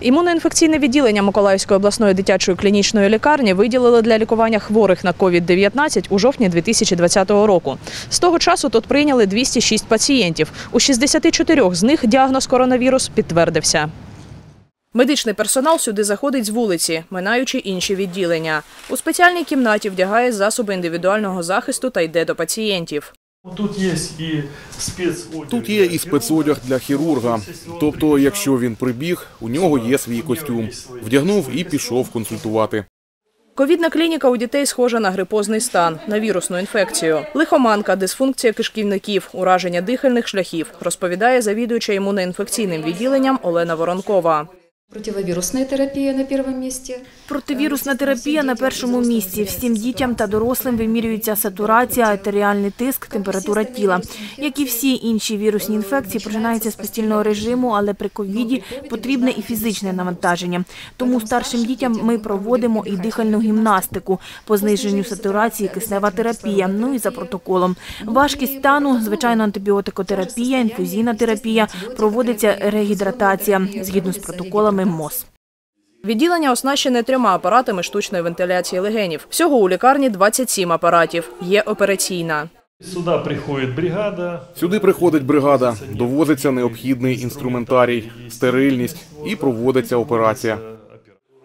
Імуноінфекційне відділення Миколаївської обласної дитячої клінічної лікарні виділили для лікування хворих на COVID-19 у жовтні 2020 року. З того часу тут прийняли 206 пацієнтів. У 64 з них діагноз коронавірус підтвердився. Медичний персонал сюди заходить з вулиці, минаючи інші відділення. У спеціальній кімнаті вдягає засоби індивідуального захисту та йде до пацієнтів. Тут є і спецодяг. Тут є і спецодяг для хірурга. Тобто, якщо він прибіг, у нього є свій костюм. Вдягнув і пішов консультувати. Ковідна клініка у дітей схожа на грипозний стан, на вірусну інфекцію. Лихоманка, дисфункція кишківників, ураження дихальних шляхів, розповідає завідуюча імуноінфекційним відділенням Олена Воронкова. Противовирусная терапия на первом месте. Противірусна терапія на першому місці. Всім дітям та дорослим вимірюється сатурація, артеріальний тиск, температура тіла. Як і всі інші вірусні інфекції, починаються з постільного режиму, але при ковіді потрібне і фізичне навантаження. Тому старшим дітям ми проводимо і дихальну гімнастику по зниженню сатурації, киснева терапія, ну і за протоколом. Важкість стану, звичайно, антибіотикотерапія, інфузійна терапія, проводиться регідратація згідно з протоколами МОЗ. Відділення оснащене трьома апаратами штучної вентиляції легенів. Всього у лікарні 27 апаратів. Є операційна. Сюди приходить бригада. Сюди приходить бригада, довозиться необхідний інструментарій, стерильність і проводиться операція.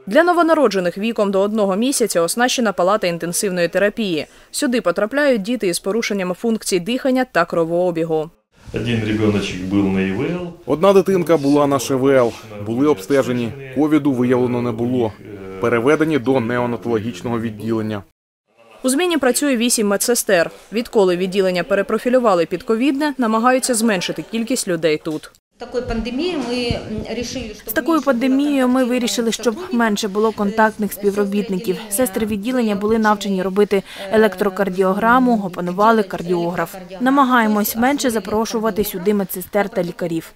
Для новонароджених віком до одного місяця оснащена палата інтенсивної терапії. Сюди потрапляють діти із порушеннями функцій дихання та кровообігу. Один ребеночок був на ІВЛ. Одна дитинка була на ШВЛ, були обстежені. Ковіду виявлено не було. Переведені до неонатологічного відділення. У зміні працює вісім медсестер. Відколи відділення перепрофілювали під ковідне, намагаються зменшити кількість людей тут. З такою пандемією ми вирішили, щоб менше було контактних співробітників. Сестри відділення були навчені робити електрокардіограму, опанували кардіограф. Намагаємось менше запрошувати сюди медсестер та лікарів.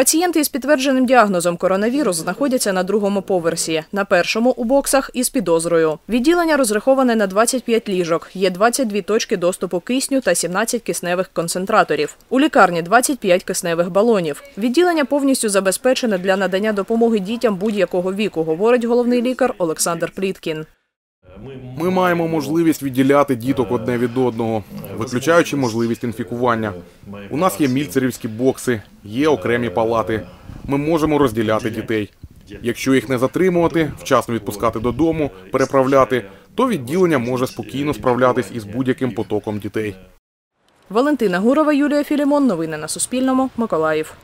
Пацієнти із підтвердженим діагнозом коронавірус знаходяться на другому поверсі, на першому у боксах із підозрою. Відділення розраховане на 25 ліжок. Є 22 точки доступу кисню та 17 кисневих концентраторів. У лікарні 25 кисневих балонів. Відділення повністю забезпечене для надання допомоги дітям будь-якого віку, говорить головний лікар Олександр Пліткін. Ми маємо можливість відділяти діток одне від одного, виключаючи можливість інфікування. У нас є мільцерівські бокси, є окремі палати. Ми можемо розділяти дітей. Якщо їх не затримувати, вчасно відпускати додому, переправляти, то відділення може спокійно справлятись із будь-яким потоком дітей. Валентина Гурова, Юлія Філімон. Новини на Суспільному. Миколаїв.